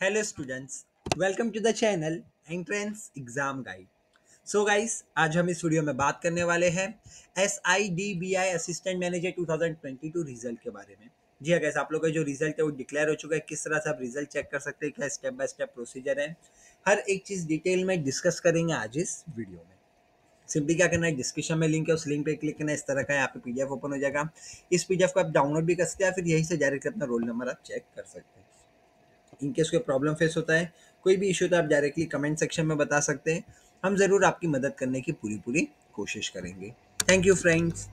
Hello students welcome to the channel entrance exam guide so guys आज हम इस video में बात करने वाले हैं S I D B I assistant manager 2022 result के बारे में। जी हाँ आप लोगों का जो रिज़ल्ट है वो डिक्लेयर हो चुका है। किस तरह से आप रिज़ल्ट चेक कर सकते हैं, क्या स्टेप बाय स्टेप प्रोसीजर है। हर एक चीज़ डिटेल में डिस्कस करेंगे आज इस वीडियो में। सिंपली क्या करना है डिस्क्रिप्शन में लिंक है, उस लिंक पे क्लिक करना है, इस तरह का यहाँ पे पीडीएफ ओपन हो जाएगा। इस पीडीएफ को आप डाउनलोड भी कर सकते हैं फिर यहीं से डायरेक्ट अपना रोल नंबर आप चेक कर सकते हैं। इनकेस कोई प्रॉब्लम फेस होता है, कोई भी इशू तो आप डायरेक्टली कमेंट सेक्शन में बता सकते हैं। हम ज़रूर आपकी मदद करने की पूरी पूरी कोशिश करेंगे। Thank you friends